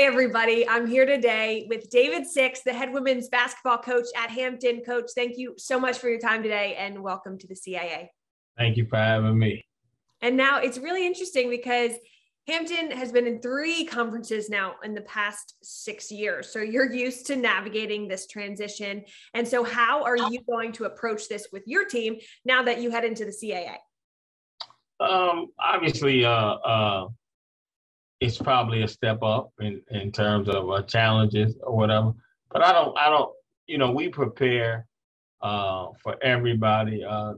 Hey, everybody. I'm here today with David Six, the head women's basketball coach at Hampton. Coach, thank you so much for your time today and welcome to the CAA. Thank you for having me. And now it's really interesting because Hampton has been in three conferences now in the past six years. So you're used to navigating this transition. And so, how are you going to approach this with your team now that you head into the CAA? Um, obviously, uh, uh, it's probably a step up in, in terms of uh, challenges or whatever. But I don't, I don't, you know, we prepare uh, for everybody uh,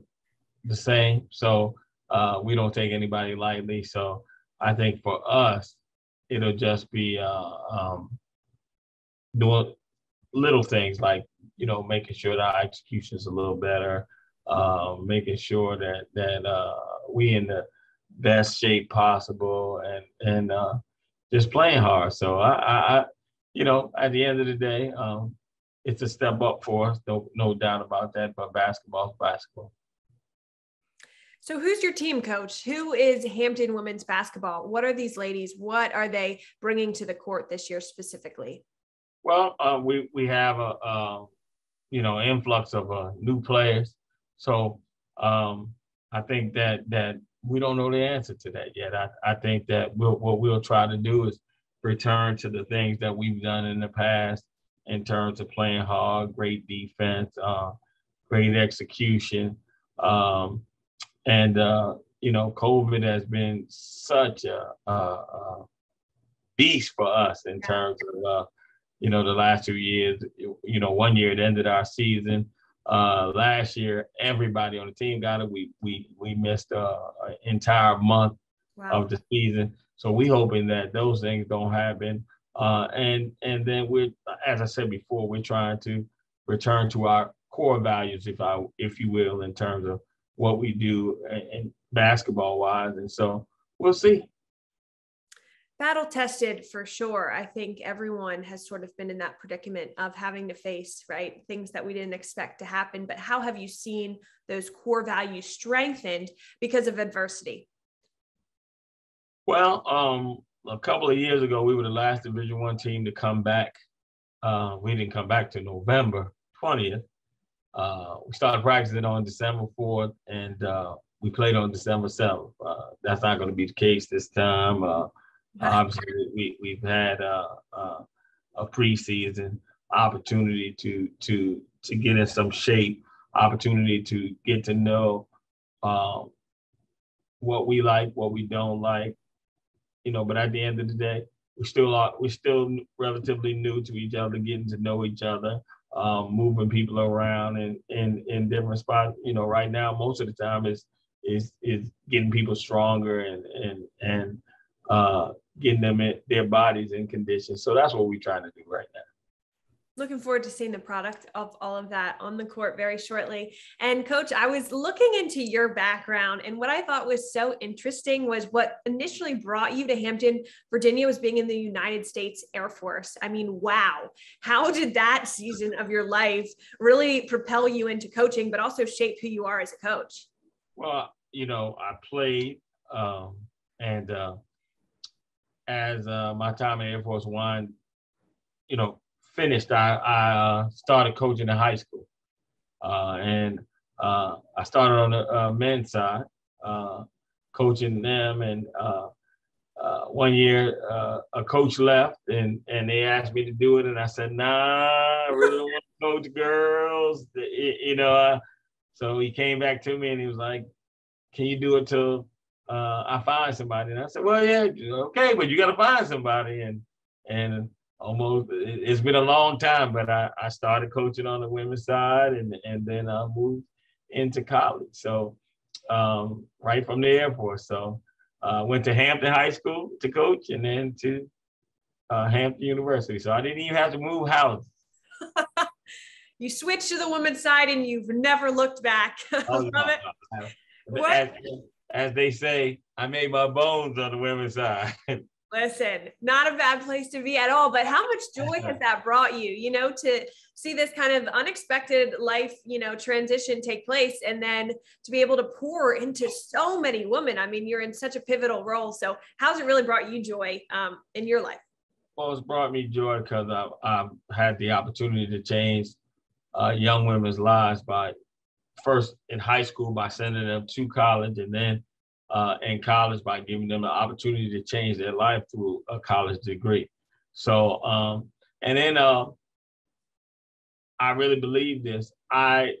the same. So uh, we don't take anybody lightly. So I think for us, it'll just be uh, um, doing little things like, you know, making sure that our execution is a little better, uh, making sure that that uh, we in the best shape possible and and uh, just playing hard. So I, I, I, you know, at the end of the day, um, it's a step up for us. No, no doubt about that. But basketball is basketball. So who's your team coach? Who is Hampton women's basketball? What are these ladies? What are they bringing to the court this year specifically? Well, uh, we we have a, a you know influx of uh, new players. So um, I think that that we don't know the answer to that yet. I, I think that we'll, what we'll try to do is return to the things that we've done in the past in terms of playing hard, great defense, uh, great execution. Um, and, uh, you know, COVID has been such a, a, a beast for us in terms of, uh, you know, the last two years. You know, one year it ended our season. Uh, last year, everybody on the team got it. We we we missed uh, an entire month wow. of the season, so we hoping that those things don't happen. Uh, and and then we're, as I said before, we're trying to return to our core values, if I if you will, in terms of what we do and basketball wise. And so we'll see battle tested for sure. I think everyone has sort of been in that predicament of having to face, right, things that we didn't expect to happen. But how have you seen those core values strengthened because of adversity? Well, um, a couple of years ago, we were the last Division One team to come back. Uh, we didn't come back to November 20th. Uh, we started practicing on December 4th, and uh, we played on December 7th. Uh, that's not going to be the case this time. Uh, Obviously, we we've had a, a, a preseason opportunity to to to get in some shape, opportunity to get to know um, what we like, what we don't like, you know. But at the end of the day, we still are we're still relatively new to each other, getting to know each other, um, moving people around and in, in different spots. You know, right now most of the time is is is getting people stronger and and and uh, getting them in their bodies in condition. So that's what we're trying to do right now. Looking forward to seeing the product of all of that on the court very shortly. And coach, I was looking into your background and what I thought was so interesting was what initially brought you to Hampton, Virginia was being in the United States Air Force. I mean, wow. How did that season of your life really propel you into coaching but also shape who you are as a coach? Well, you know, I played um, and uh, as uh, my time in Air Force One, you know, finished, I, I uh, started coaching in high school. Uh, and uh, I started on the men's side, coaching them. And one year, a coach left and, and they asked me to do it. And I said, nah, I really don't want to coach girls. You know, so he came back to me and he was like, can you do it till uh, I find somebody. And I said, well, yeah, okay, but you got to find somebody. And and almost it's been a long time, but I, I started coaching on the women's side and, and then I moved into college. So um, right from the Air Force. So uh, went to Hampton High School to coach and then to uh, Hampton University. So I didn't even have to move houses. you switched to the women's side and you've never looked back. oh, Love no, it. What? As they say, I made my bones on the women's side. Listen, not a bad place to be at all, but how much joy has that brought you, you know, to see this kind of unexpected life, you know, transition take place and then to be able to pour into so many women. I mean, you're in such a pivotal role. So, how's it really brought you joy um, in your life? well, it's brought me joy because I've, I've had the opportunity to change uh, young women's lives by first in high school by sending them to college and then uh, in college by giving them the opportunity to change their life through a college degree. So, um, and then uh, I really believe this. I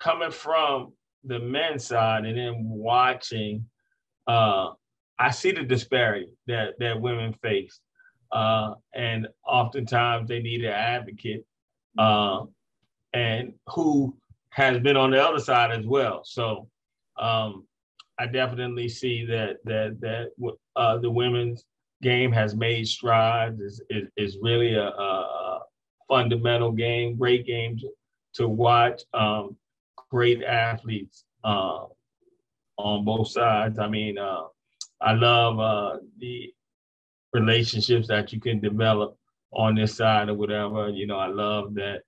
coming from the men's side and then watching, uh, I see the disparity that that women face, uh, and oftentimes they need an advocate, uh, and who has been on the other side as well. So um, I definitely see that that that uh, the women's game has made strides. is is, is really a, a, fundamental game, great game to, to watch. Um, great athletes uh, on both sides. I mean, uh, I love uh, the relationships that you can develop on this side or whatever. You know, I love that.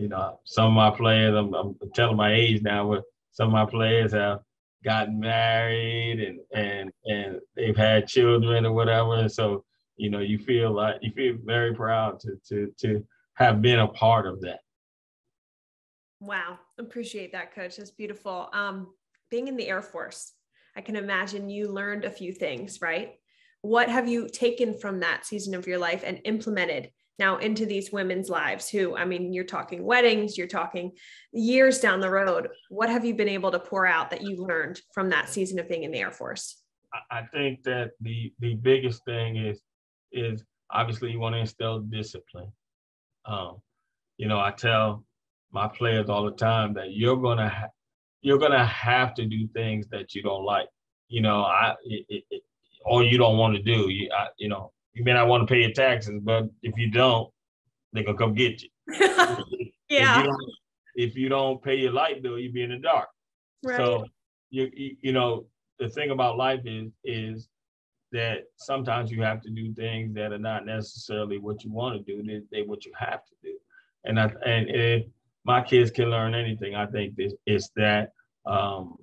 You know, some of my players, I'm, I'm telling my age now, but some of my players have gotten married and and and they've had children or whatever, and so you know, you feel like you feel very proud to to to have been a part of that. Wow, appreciate that, Coach. That's beautiful. Um, being in the Air Force, I can imagine you learned a few things, right? What have you taken from that season of your life and implemented now into these women's lives who i mean you're talking weddings you're talking years down the road. What have you been able to pour out that you learned from that season of being in the air force? I think that the the biggest thing is is obviously you want to instill discipline. Um you know i tell my players all the time that you're gonna ha- you're gonna have to do things that you don't like. You know i it, it, or you don't want to do. You I, you know you may not want to pay your taxes, but if you don't, they're gonna come get you. yeah. If you, if you, don't pay your light bill, you be in the dark. Right. So you, you you know the thing about life is is that sometimes you have to do things that are not necessarily what you want to do. They, they what you have to do. And I and if my kids can learn anything, I think this is that um,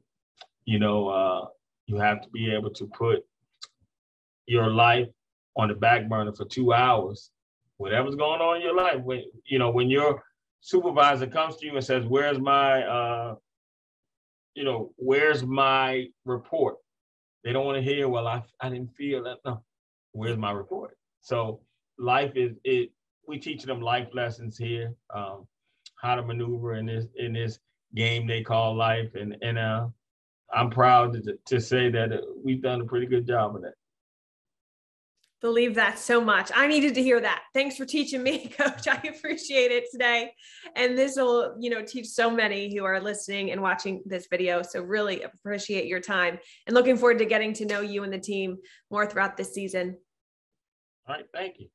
you know uh, you have to be able to put your life on the back burner for two hours, whatever's going on in your life, when you know, when your supervisor comes to you and says, Where's my uh, you know, where's my report? They don't want to hear, well, I, I didn't feel that. No, where's my report? So life is it we teach them life lessons here, um, how to maneuver in this in this game they call life. And and uh, I'm proud to, to say that we've done a pretty good job of that believe that so much. I needed to hear that. Thanks for teaching me, coach. I appreciate it today. And this will, you know, teach so many who are listening and watching this video. So really appreciate your time and looking forward to getting to know you and the team more throughout this season. All right. Thank you.